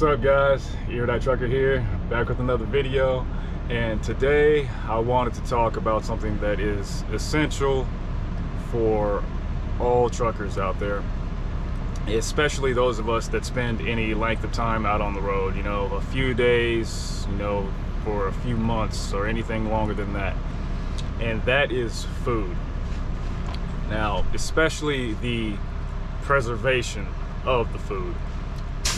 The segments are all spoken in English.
What's up guys? Erudite Trucker here, back with another video. And today I wanted to talk about something that is essential for all truckers out there. Especially those of us that spend any length of time out on the road, you know, a few days, you know, for a few months or anything longer than that. And that is food. Now, especially the preservation of the food.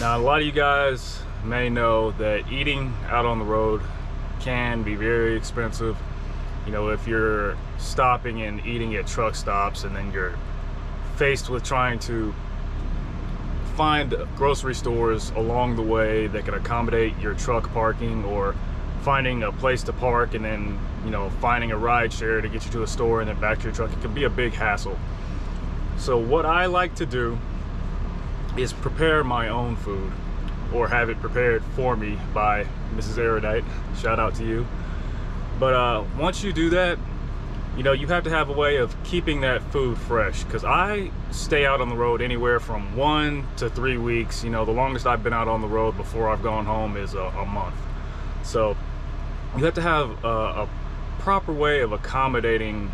Now, a lot of you guys may know that eating out on the road can be very expensive. You know, if you're stopping and eating at truck stops and then you're faced with trying to find grocery stores along the way that can accommodate your truck parking or finding a place to park and then, you know, finding a ride share to get you to a store and then back to your truck, it can be a big hassle. So what I like to do is prepare my own food or have it prepared for me by Mrs. Erudite. Shout out to you. But uh, once you do that, you know, you have to have a way of keeping that food fresh because I stay out on the road anywhere from one to three weeks. You know, the longest I've been out on the road before I've gone home is a, a month. So you have to have a, a proper way of accommodating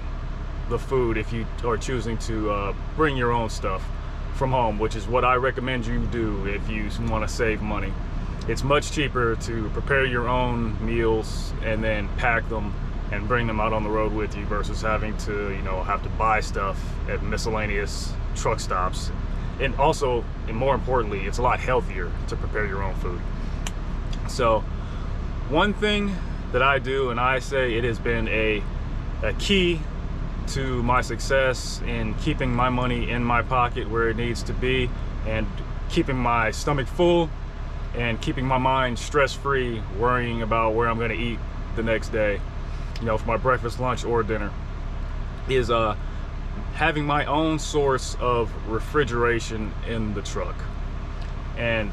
the food if you are choosing to uh, bring your own stuff from home, which is what I recommend you do if you want to save money. It's much cheaper to prepare your own meals and then pack them and bring them out on the road with you versus having to, you know, have to buy stuff at miscellaneous truck stops. And also, and more importantly, it's a lot healthier to prepare your own food. So, one thing that I do, and I say it has been a, a key to my success in keeping my money in my pocket where it needs to be and keeping my stomach full and keeping my mind stress-free worrying about where I'm going to eat the next day you know for my breakfast lunch or dinner is uh having my own source of refrigeration in the truck. And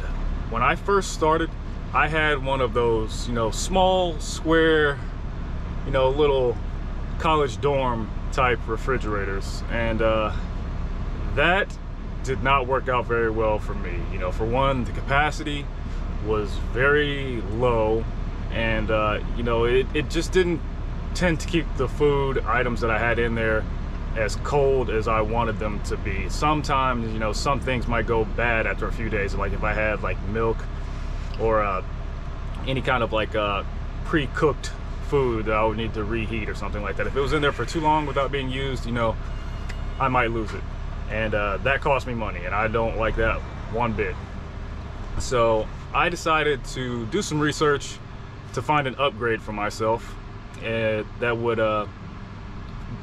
when I first started I had one of those you know small square you know little college dorm type refrigerators and uh, that did not work out very well for me. You know for one the capacity was very low and uh, you know it, it just didn't tend to keep the food items that I had in there as cold as I wanted them to be. Sometimes you know some things might go bad after a few days like if I had like milk or uh, any kind of like uh, pre-cooked food that I would need to reheat or something like that. If it was in there for too long without being used, you know, I might lose it. And uh, that cost me money and I don't like that one bit. So I decided to do some research to find an upgrade for myself uh, that would uh,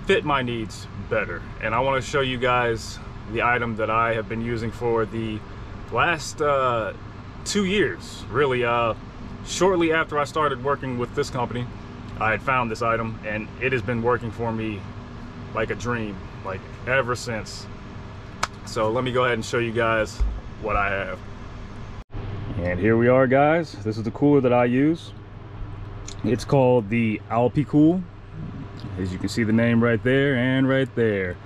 fit my needs better. And I want to show you guys the item that I have been using for the last uh, two years, really. Uh, shortly after I started working with this company, I had found this item and it has been working for me like a dream, like ever since. So let me go ahead and show you guys what I have. And here we are guys. This is the cooler that I use. It's called the Alpicool. As you can see the name right there and right there.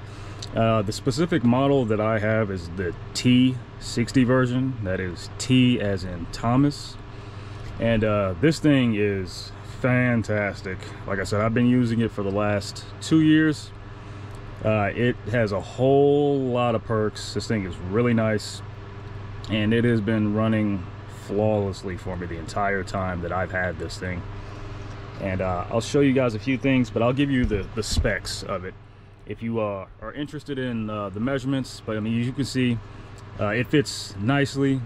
Uh, the specific model that I have is the T60 version. That is T as in Thomas. And uh, this thing is fantastic. Like I said, I've been using it for the last two years. Uh, it has a whole lot of perks. This thing is really nice. And it has been running flawlessly for me the entire time that I've had this thing. And uh, I'll show you guys a few things, but I'll give you the, the specs of it. If you uh, are interested in uh, the measurements, but I mean, you can see, uh, it fits nicely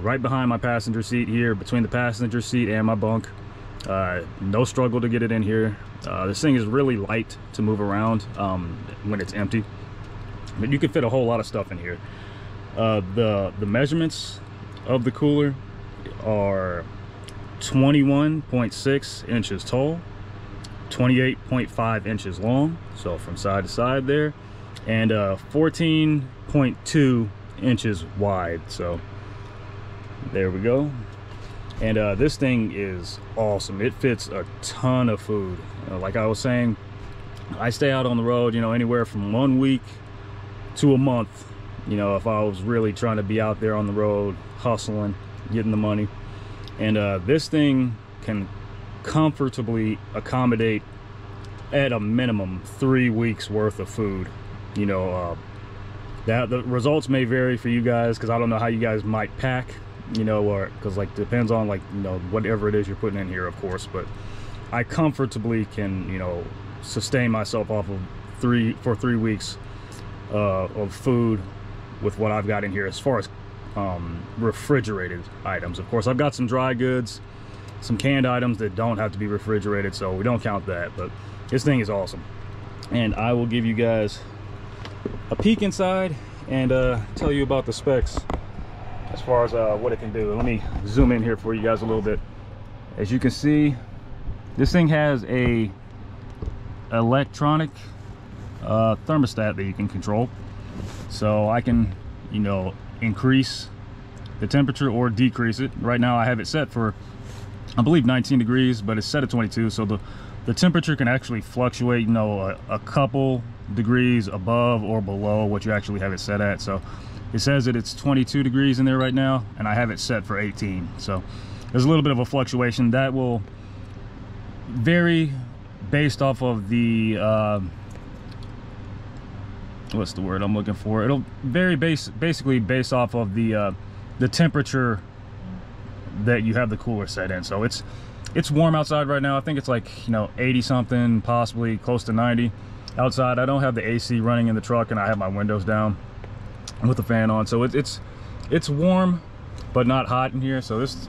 right behind my passenger seat here, between the passenger seat and my bunk. Uh, no struggle to get it in here. Uh, this thing is really light to move around um, when it's empty. But you can fit a whole lot of stuff in here. Uh, the, the measurements of the cooler are 21.6 inches tall, 28.5 inches long, so from side to side there, and uh, 14.2 inches wide. So there we go and uh, this thing is awesome it fits a ton of food uh, like i was saying i stay out on the road you know anywhere from one week to a month you know if i was really trying to be out there on the road hustling getting the money. And uh, this thing can comfortably accommodate at a minimum three weeks worth of food. You know, uh, that the results may vary for you guys because I don't know how you guys might pack, you know, or because like depends on like, you know, whatever it is you're putting in here, of course, but I comfortably can, you know, sustain myself off of three for three weeks uh, of food with what I've got in here as far as um, refrigerated items. Of course, I've got some dry goods, some canned items that don't have to be refrigerated, so we don't count that. But this thing is awesome. And I will give you guys a peek inside and uh, tell you about the specs as far as uh, what it can do. Let me zoom in here for you guys a little bit. As you can see, this thing has a electronic uh, thermostat that you can control. So I can, you know, increase the temperature or decrease it. Right now I have it set for, I believe 19 degrees, but it's set at 22. So the, the temperature can actually fluctuate, you know, a, a couple degrees above or below what you actually have it set at. So it says that it's 22 degrees in there right now and I have it set for 18. So there's a little bit of a fluctuation that will vary based off of the, uh, what's the word I'm looking for? It'll vary base basically based off of the uh, the temperature that you have the cooler set in. So it's it's warm outside right now. I think it's like you know 80 something, possibly close to 90 outside. I don't have the AC running in the truck, and I have my windows down with the fan on. So it's it's it's warm, but not hot in here. So this.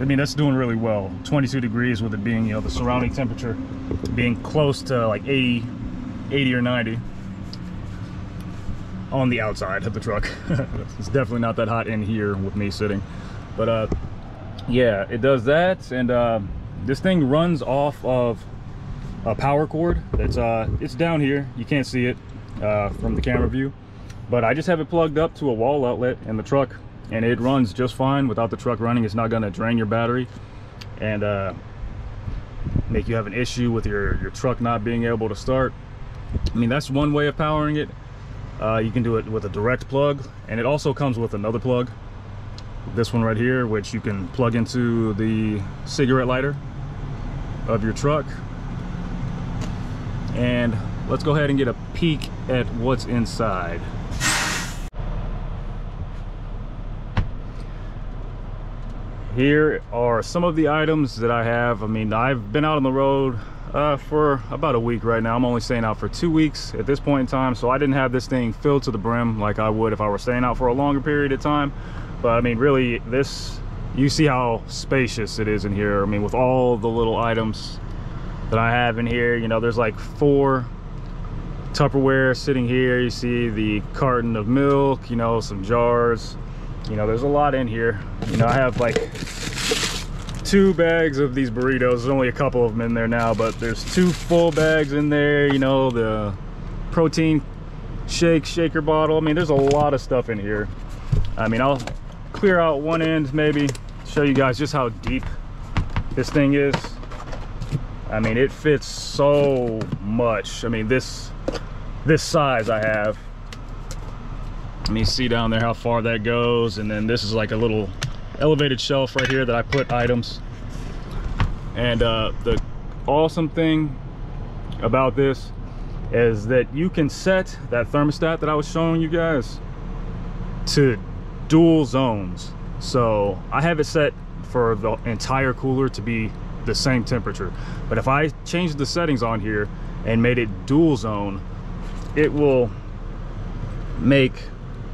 I mean, that's doing really well. 22 degrees with it being, you know, the surrounding temperature being close to like 80, 80 or 90 on the outside of the truck. it's definitely not that hot in here with me sitting. But uh, yeah, it does that. And uh, this thing runs off of a power cord. It's, uh, it's down here. You can't see it uh, from the camera view. But I just have it plugged up to a wall outlet in the truck and it runs just fine without the truck running. It's not gonna drain your battery and uh, make you have an issue with your, your truck not being able to start. I mean, that's one way of powering it. Uh, you can do it with a direct plug and it also comes with another plug this one right here which you can plug into the cigarette lighter of your truck and let's go ahead and get a peek at what's inside here are some of the items that I have I mean I've been out on the road uh, for about a week right now. I'm only staying out for two weeks at this point in time, so I didn't have this thing filled to the brim like I would if I were staying out for a longer period of time. But I mean, really, this, you see how spacious it is in here. I mean, with all the little items that I have in here, you know, there's like four Tupperware sitting here. You see the carton of milk, you know, some jars. You know, there's a lot in here. You know, I have like two bags of these burritos. There's only a couple of them in there now, but there's two full bags in there. You know, the protein shake shaker bottle. I mean, there's a lot of stuff in here. I mean, I'll clear out one end maybe, show you guys just how deep this thing is. I mean, it fits so much. I mean, this this size I have. Let me see down there how far that goes. And then this is like a little elevated shelf right here that I put items. And uh, the awesome thing about this is that you can set that thermostat that I was showing you guys to dual zones. So I have it set for the entire cooler to be the same temperature. But if I change the settings on here and made it dual zone, it will make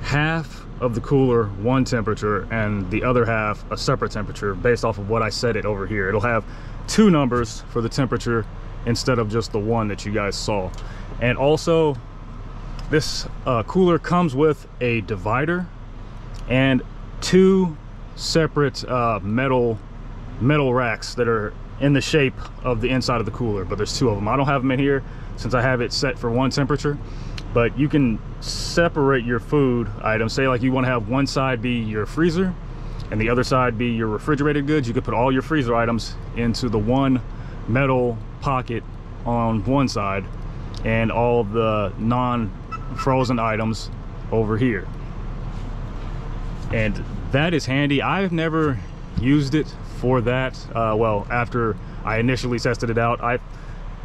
half of the cooler one temperature and the other half a separate temperature based off of what I set it over here. It'll have two numbers for the temperature instead of just the one that you guys saw. And also this uh, cooler comes with a divider and two separate uh, metal metal racks that are in the shape of the inside of the cooler, but there's two of them. I don't have them in here since I have it set for one temperature but you can separate your food items. Say like you want to have one side be your freezer and the other side be your refrigerated goods. You could put all your freezer items into the one metal pocket on one side and all the non-frozen items over here. And that is handy. I've never used it for that uh, well after i initially tested it out. I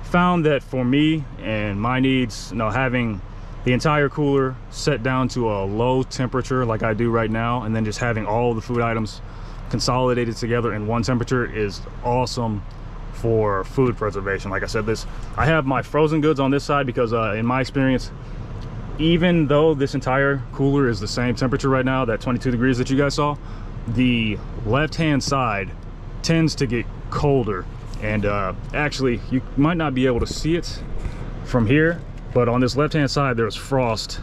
found that for me and my needs you know having the entire cooler set down to a low temperature like i do right now and then just having all the food items consolidated together in one temperature is awesome for food preservation. Like i said this i have my frozen goods on this side because uh, in my experience even though this entire cooler is the same temperature right now that 22 degrees that you guys saw the left hand side tends to get colder. And uh, actually you might not be able to see it from here but on this left hand side there's frost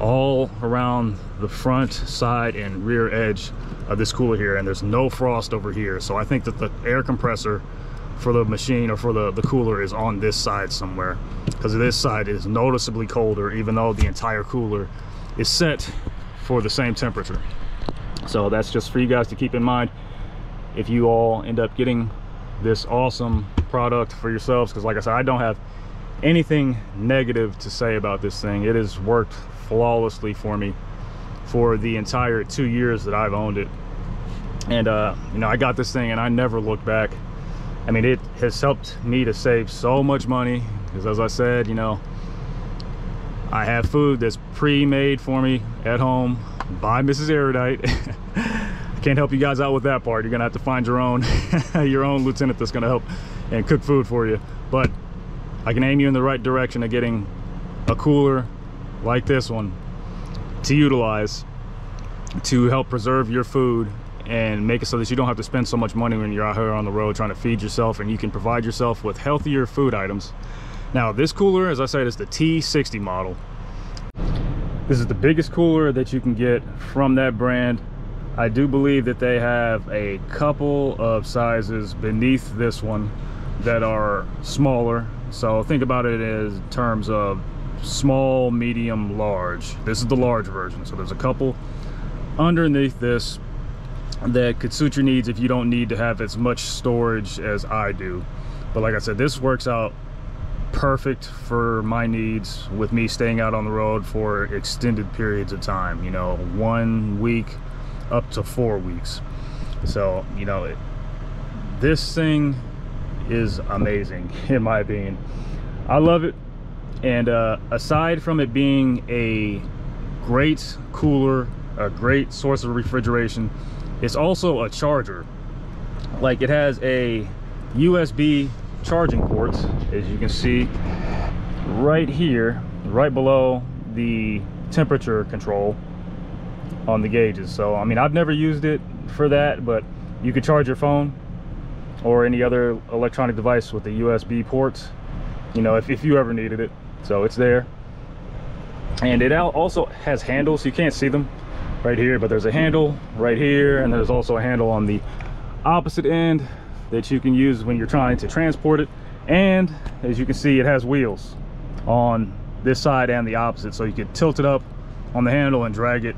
all around the front side and rear edge of this cooler here and there's no frost over here. So i think that the air compressor for the machine or for the the cooler is on this side somewhere because this side is noticeably colder even though the entire cooler is set for the same temperature. So that's just for you guys to keep in mind. If you all end up getting this awesome product for yourselves because like i said i don't have anything negative to say about this thing. It has worked flawlessly for me for the entire two years that i've owned it. And uh you know i got this thing and i never looked back. I mean it has helped me to save so much money because as i said you know i have food that's pre-made for me at home by mrs erudite. I can't help you guys out with that part. You're gonna have to find your own your own lieutenant that's gonna help and cook food for you. But I can aim you in the right direction of getting a cooler like this one to utilize to help preserve your food and make it so that you don't have to spend so much money when you're out here on the road trying to feed yourself and you can provide yourself with healthier food items. Now this cooler, as I said, is the T60 model. This is the biggest cooler that you can get from that brand. I do believe that they have a couple of sizes beneath this one that are smaller so think about it in terms of small medium large. This is the large version. So there's a couple underneath this that could suit your needs if you don't need to have as much storage as I do. But like I said this works out perfect for my needs with me staying out on the road for extended periods of time you know one week up to four weeks. So you know it, this thing is amazing in my opinion. I love it. And uh, aside from it being a great cooler a great source of refrigeration it's also a charger. Like it has a usb charging port as you can see right here right below the temperature control on the gauges. So i mean i've never used it for that but you could charge your phone or any other electronic device with the USB ports, you know, if, if you ever needed it. So it's there. And it also has handles. You can't see them right here, but there's a handle right here. And there's also a handle on the opposite end that you can use when you're trying to transport it. And as you can see, it has wheels on this side and the opposite. So you can tilt it up on the handle and drag it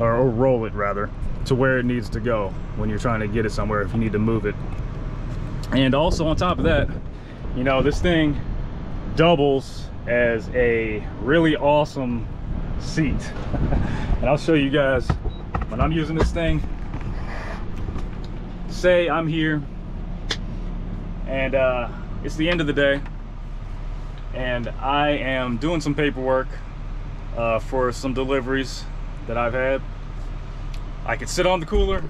or, or roll it rather to where it needs to go when you're trying to get it somewhere if you need to move it and also on top of that you know this thing doubles as a really awesome seat. And I'll show you guys when I'm using this thing say I'm here and uh, it's the end of the day and I am doing some paperwork uh, for some deliveries that I've had. I could sit on the cooler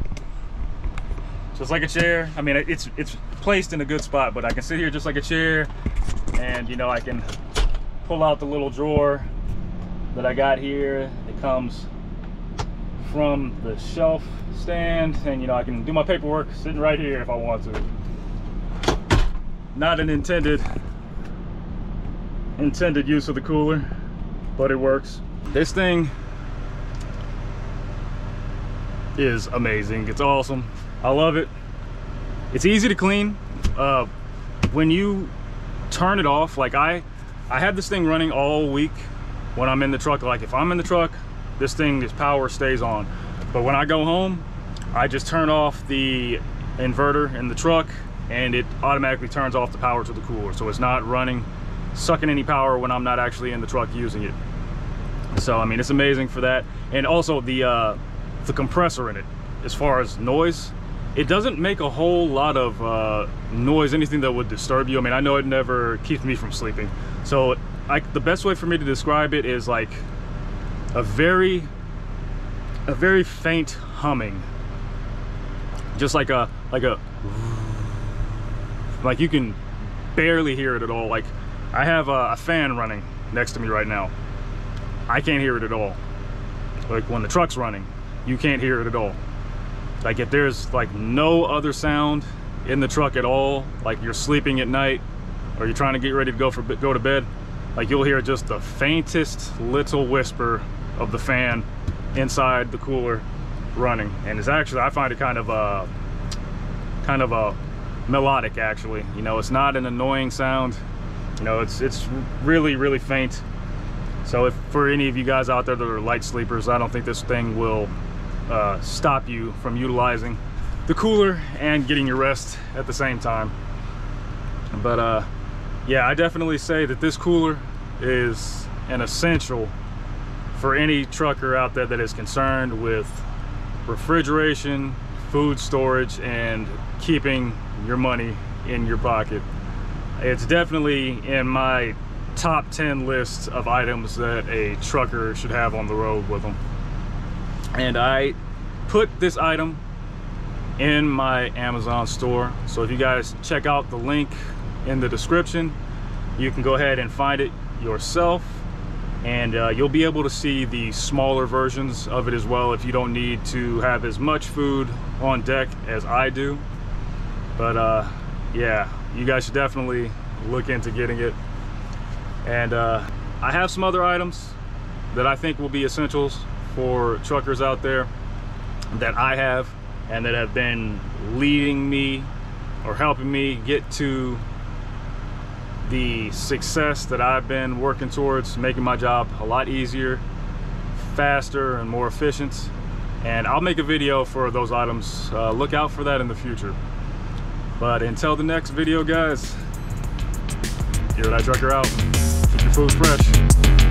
just like a chair. I mean it's it's placed in a good spot but i can sit here just like a chair and you know i can pull out the little drawer that i got here. It comes from the shelf stand and you know i can do my paperwork sitting right here if i want to. Not an intended intended use of the cooler but it works. This thing is amazing. It's awesome. I love it. It's easy to clean. Uh, when you turn it off, like I, I have this thing running all week when I'm in the truck. Like if I'm in the truck, this thing, this power stays on. But when I go home, I just turn off the inverter in the truck and it automatically turns off the power to the cooler. So it's not running, sucking any power when I'm not actually in the truck using it. So, I mean, it's amazing for that. And also the, uh, the compressor in it as far as noise it doesn't make a whole lot of uh, noise anything that would disturb you. I mean i know it never keeps me from sleeping. So I, the best way for me to describe it is like a very a very faint humming. Just like a like a like you can barely hear it at all. Like i have a, a fan running next to me right now. I can't hear it at all. Like when the truck's running you can't hear it at all like if there's like no other sound in the truck at all like you're sleeping at night or you're trying to get ready to go for go to bed like you'll hear just the faintest little whisper of the fan inside the cooler running. And it's actually i find it kind of uh kind of a melodic actually. You know it's not an annoying sound. You know it's it's really really faint. So if for any of you guys out there that are light sleepers, I don't think this thing will uh, stop you from utilizing the cooler and getting your rest at the same time. But uh, yeah, I definitely say that this cooler is an essential for any trucker out there that is concerned with refrigeration, food storage, and keeping your money in your pocket. It's definitely in my top 10 list of items that a trucker should have on the road with them. And I put this item in my Amazon store. So if you guys check out the link in the description, you can go ahead and find it yourself. And uh, you'll be able to see the smaller versions of it as well if you don't need to have as much food on deck as I do. But uh, yeah, you guys should definitely look into getting it. And uh, I have some other items that I think will be essentials for truckers out there that I have and that have been leading me or helping me get to the success that I've been working towards, making my job a lot easier, faster, and more efficient. And I'll make a video for those items. Uh, look out for that in the future. But until the next video, guys, Erudite Trucker out Keep your food fresh.